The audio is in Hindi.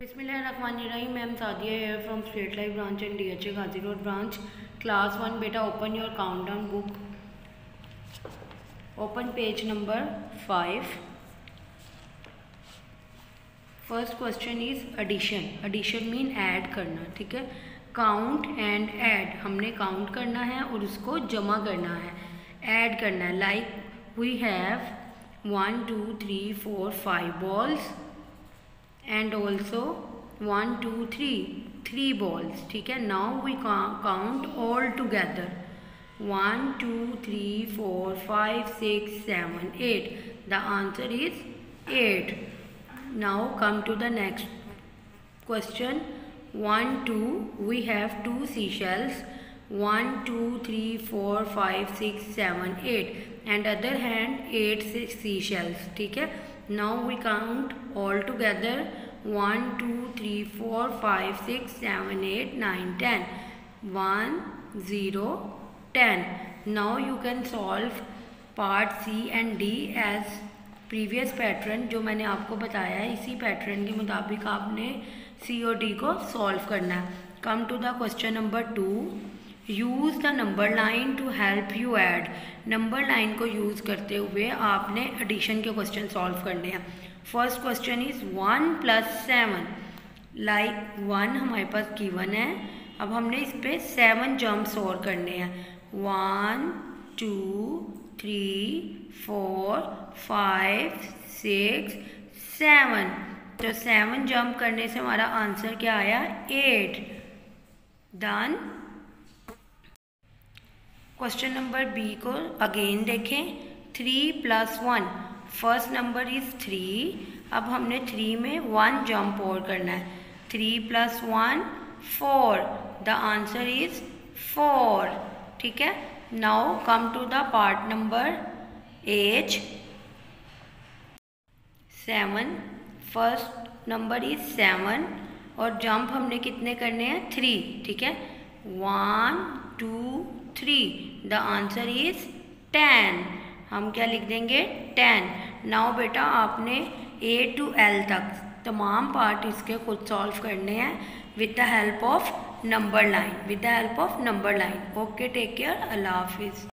बिस्मिल रही ma'am Sadia here from State Life branch and D H A Ghazi road branch class one बेटा open your countdown book open page number five first question is addition addition mean add करना, ठीक है? काउंट एंड ऐड हमने काउंट करना है और उसको जमा करना है। ऐड करना है। Like we have one two three four five balls and also one two three three balls ठीक है now we count all together one two three four five six seven eight the answer is eight now come to the next question one two we have two seashells one two three four five six seven eight and other hand eight seashells ठीक है Now we count all together. 1 2 3 4 5 6 7 8 9 10 1 0 10 now you can solve part c and d as previous pattern जो मैंने आपको बताया है। इसी पैटर्न के मुताबिक आपने सी और डी को सॉल्व करना है। Come to the question number two use the number line to help you add number line को यूज़ करते हुए आपने एडिशन के क्वेश्चन सॉल्व करने हैं। First question is one plus seven like one हमारे पास गिवन है। अब हमने इस पर सेवन जम्प्स और करने हैं। One two three four five six seven तो सेवन जम्प करने से हमारा आंसर क्या आया? Eight done question number B को अगेन देखें. Three plus one first number is three अब हमने थ्री में वन जंप और करना है. Three plus one four the answer is four ठीक है? Now come to the part number H seven first number is seven और जंप हमने कितने करने हैं? थ्री ठीक है? One two three the answer is ten हम क्या लिख देंगे? टेन नाउ बेटा आपने ए टू एल तक तमाम पार्ट इसके खुद सॉल्व करने हैं with the help of number line with the help of number line okay take care अल्लाह हाफिज़